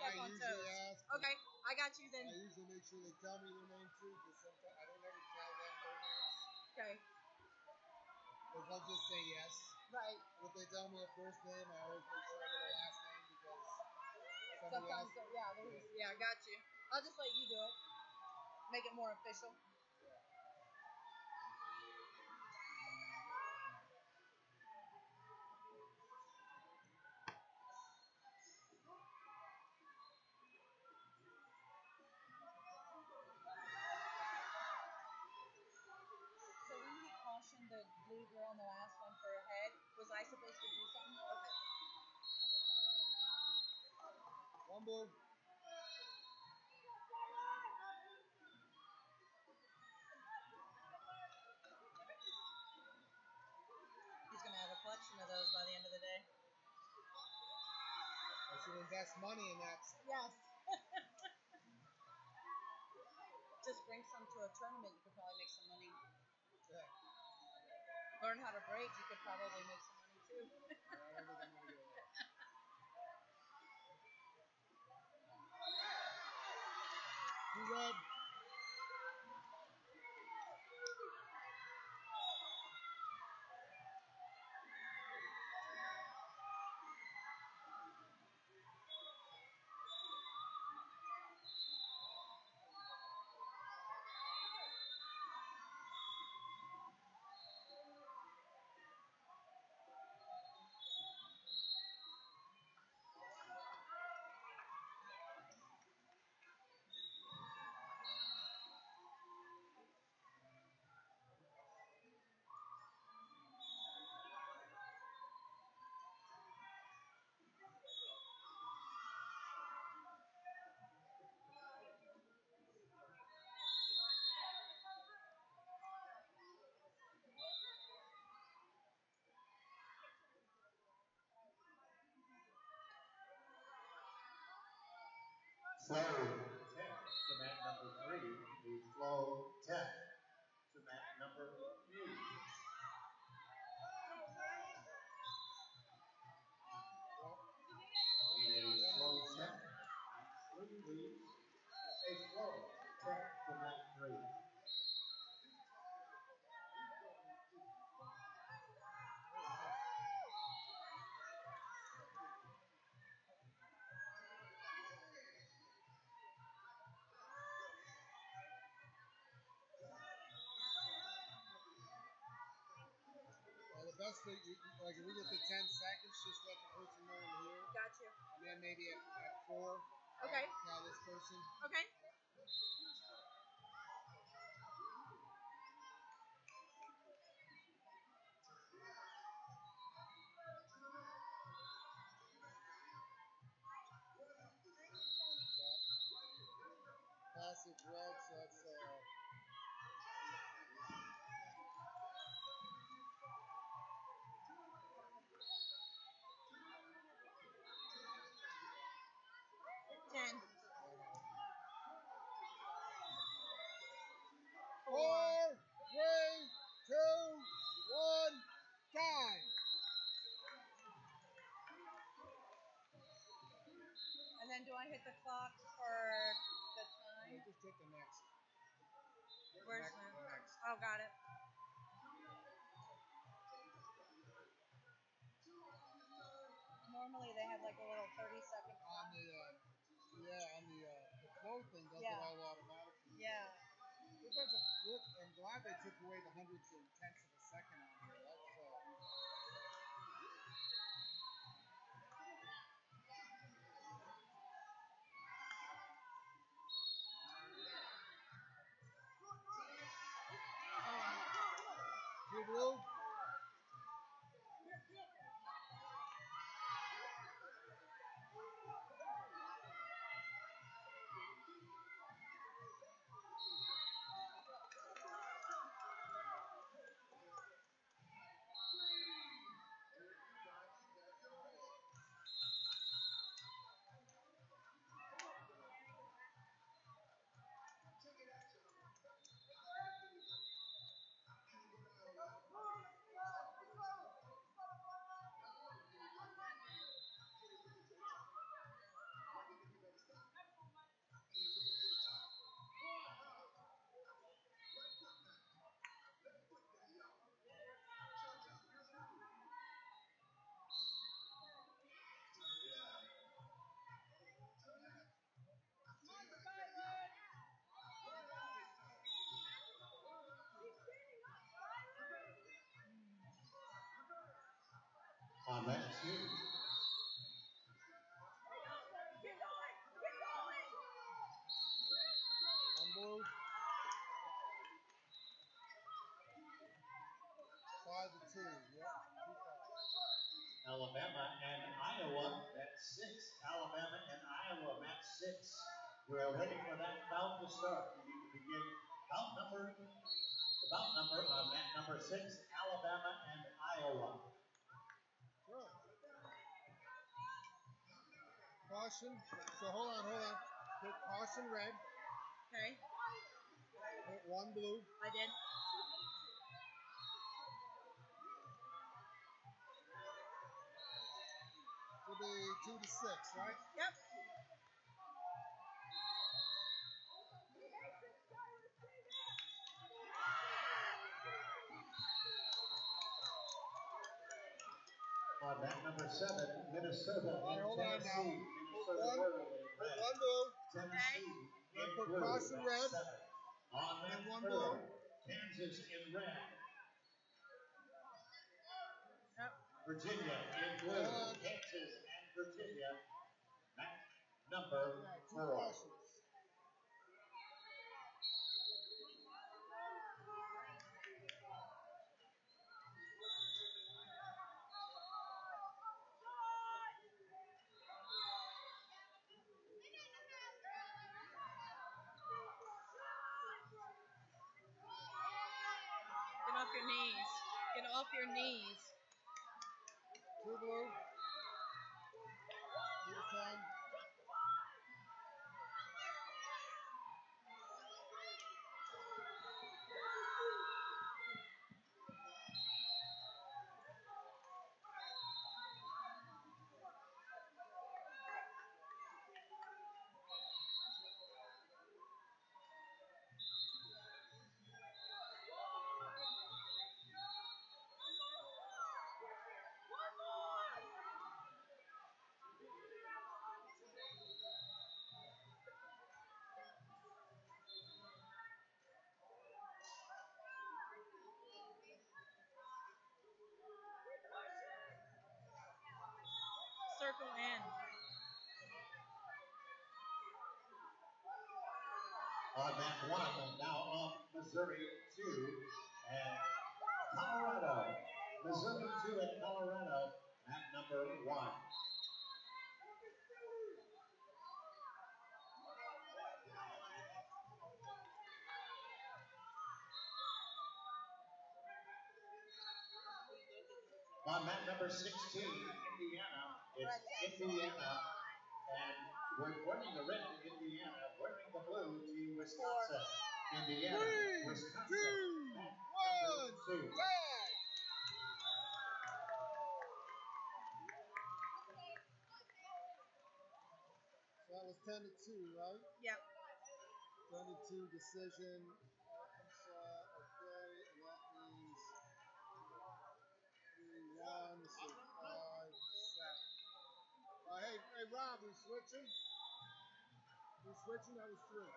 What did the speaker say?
I on toes. ask. Okay, I got you then. I usually make sure they tell me their name too, because sometimes I don't ever tell them their names. Okay, Because they'll just say yes. right. If they tell me a first name, I always make sure I get a last name because Sometimes, else. yeah, there's, yeah, got you. I'll just let you do it. Make it more official. Blue girl in the last one for her head, was I supposed to do something? Okay. One blue. He's gonna have a collection of those by the end of the day. I should invest money in that. Yes. Just bring some to a tournament. You could probably make some money. Yeah. Learn how to braid. You could probably make some money too. Yeah, I Flow Tech mat number three is Flow Tech Well, the you, like if we get to 10 seconds, just let the person know I'm here. Got you. And then maybe at, at four, Okay. Uh, I'll this person. Okay. Hit the clock for the time? just hit the next. Where's next, the? next. Oh, got it. Normally they have like a little 30 second On the, uh, yeah, on the, uh, the flow thing does Yeah. it all automatically. Yeah. It does a, look, I'm glad they took away the hundredths and tenths of a second on here. Two blue. On that two. One. Five to two. Alabama and Iowa, that's six. Alabama and Iowa, that's six. We're ready for that bout to start. We need to begin bout number, bout number on mat number six, Alabama and Iowa. Caution. So hold on, hold on. Hit caution red. Okay, Hit one blue. I did. Should be two to six, right? Yep. On mat number seven, Minnesota All right, and hold on now. Tennessee. Minnesota One. Whirl in Hit red. one blue. Then put caution that's red. On mat one blue. Kansas in red. Yep. Virginia in blue. Uh, Kansas and Virginia. Mat number four. Knees. Get off your knees. Blue. Two to Circle in. On mat one, now off Missouri two and Colorado. Missouri two and Colorado. Mat number one. On mat number 16, Indiana. It's Indiana. And we're wearing the red to Indiana, wearing the blue to Wisconsin. Indiana, Three, Wisconsin. two, Mat one, number two. tag. So that was ten to two, right? Yep. Ten to two decision. Rob, we switching? We switching? That was three.